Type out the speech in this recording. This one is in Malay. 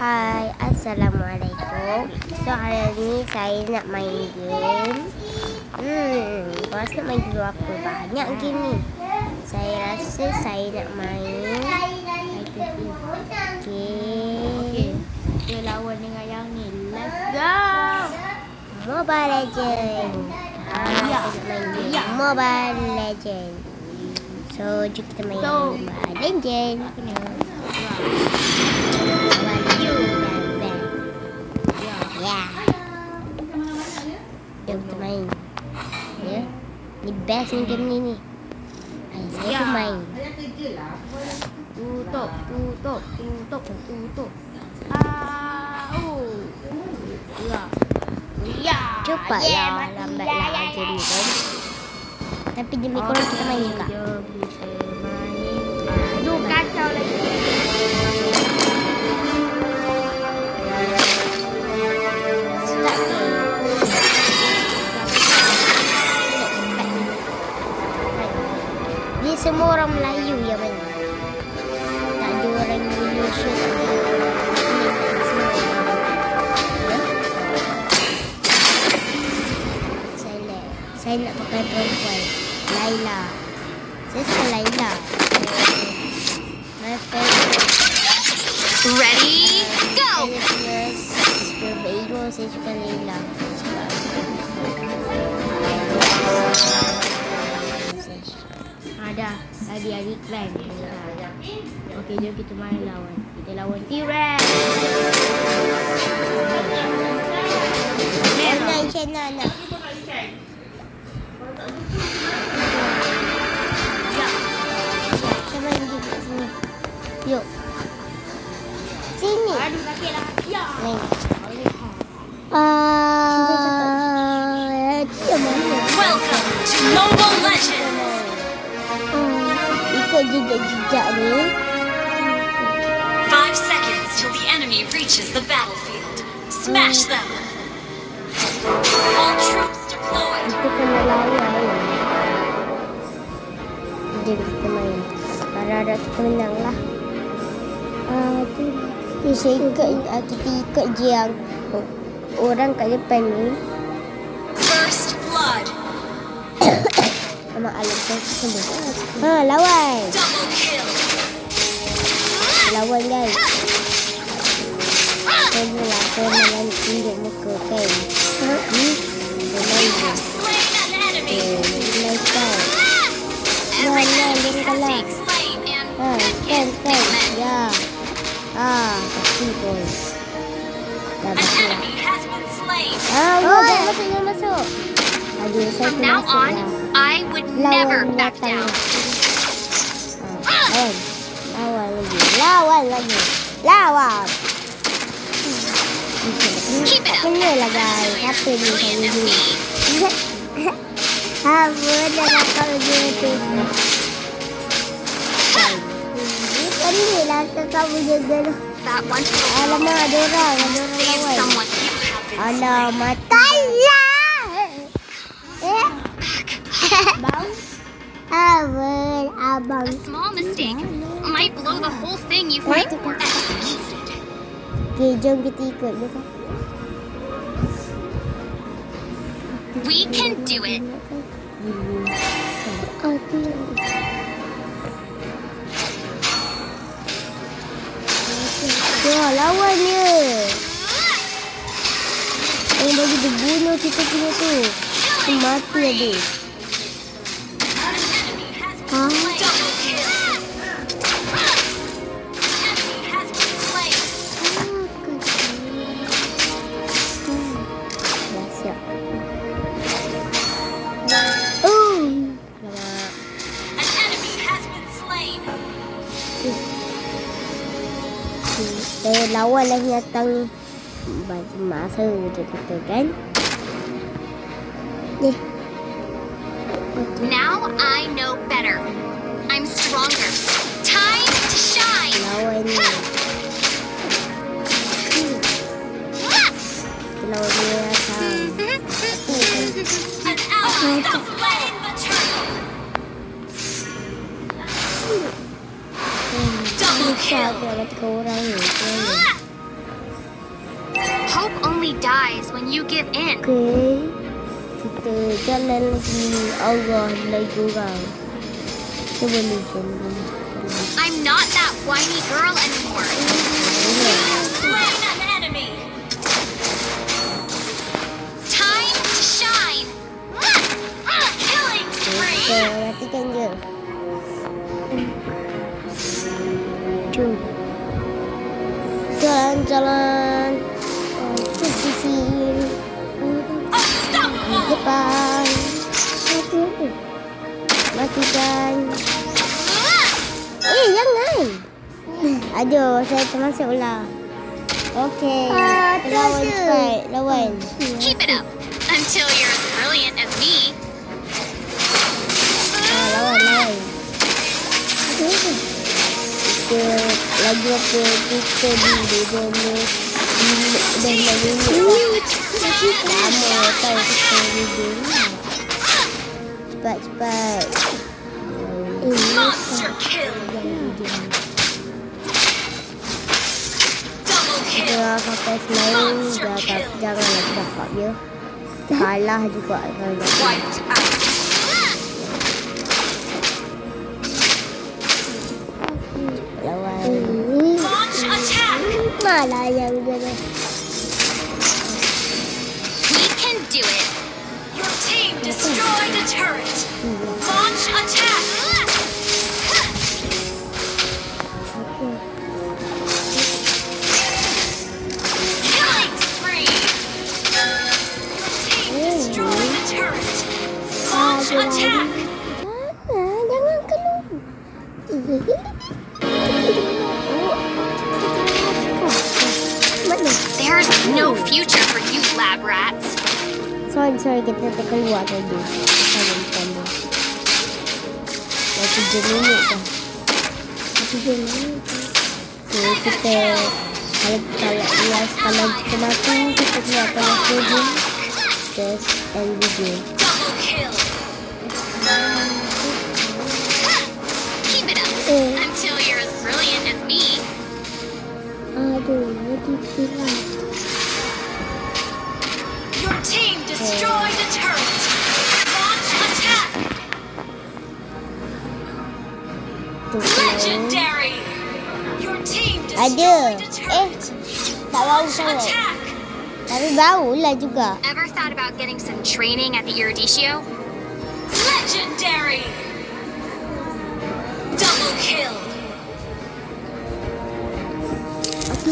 Hai, Assalamualaikum. So, hari ni saya nak main game. Hmm, korang nak main game apa? Banyak game ni. Saya rasa saya nak main. Okey. Kita lawan dengan yang ni. Let's go. Mobile Legend. Ah, Ya. nak main game. Ya. Mobile Legend. So, jom kita main So. Mobile Legend. Kena. Lawan best ni game ni ni. Ay, saya Ya. pun main. Tutup, tutup, tutup, tutup. Ah, oh. Ya. Ya. Cepatlah Yeah, mati lambatlah lah, ya, game ni ya. kan. Tapi demi korang kita main juga. Main. Aduh, kacau lagi. Saya nak pakai perempuan. Laila. Saya suka Laila. My favorite. Ready, go! Saya suka Laila. Ada. Tadi ada iklan. Okey, jom kita main lawan. Kita lawan T-Rex. Isyana nak. Ni. Yuk. Sini. Aduh, sakit lah. Ya. Main. Ah, dia mana? Welcome to Mobile Legends! Ah, ikut jejak-jejak ni. Five seconds till the enemy reaches the battlefield. Smash them! Kita menang lah. Ah, tu. tu saya ikut, ah, kita ikut je yang orang kat depan ni. First blood! Nama alam saya semua. Ha, lawan. Lawan guys. Saya lah, saya main tunjuk muka kan. Ha? Ni, kan, kan. Ya. Ah, pasti pun. Dah an masuk lah. enemy has been slain! Ah, oh, jangan masuk, jangan masuk. Aduh, saya From now masuk on, lah. I would Lawan never back belakang. down. Ah, lawan. Lawan lagi. Lawan lagi. Lawan. Keep it up. Kena lah guys. Apa ni Brilliant saya of ni? me! Apa dah nakal dia tu? The Alamak, ada orang. Ada orang Save lawan. someone you have been Alamak, tayar! Eh? Bang? Abang, abang. A small mistake might blow the whole thing you fight for. Okay, jom kita ikut dia kan. We can do it. Oh, Ya, lawan dia. Yang bagi dia bunuh kita punya tu. Tu mati ada. Ha? Saya lawan lah binatang ni. Bagi masa je kita kan. Ni. Now I mana? enemy dies when you give in. Okey. Kita jalan lagi. Allah lagi orang. Kita boleh jalan. I'm not that whiny girl anymore. Slain an enemy. Time to shine. Killing spree. Kita matikan je. Jom. Jalan-jalan. Posisi. Unstoppable. Depan. Mati. Matikan. Eh, jangan. Aduh, saya termasuk ular. Okey. lawan cepat. Lawan. Keep it up until you're as brilliant as me. Ah, lawan, lawan. Kita lagi apa kita dulu dulu dan lagi lama tahu kita dulu cepat cepat Monster kill. Double kill. kita sampai tak jangan nak cakap dia. Kalah juga. Kalau dah dia We can do it. Your team destroyed a turret. Launch attack. No future for you lab rats. Sorry, sorry, kita terkeluar tadi. Salam, salam. Dah tujuh minit dah. Dah tujuh minit dah. Okay, kita kalau kalau last kalau kita mati kita keluarkan last video. Test and video. Double kill. Keep it up Eh, until you're as brilliant as me. aduh, lagi tiga. Ada. Eh, tak bau sangat. Tapi bau lah juga. Ever thought about getting some training at the Eurydicio? Legendary. Double kill. Aku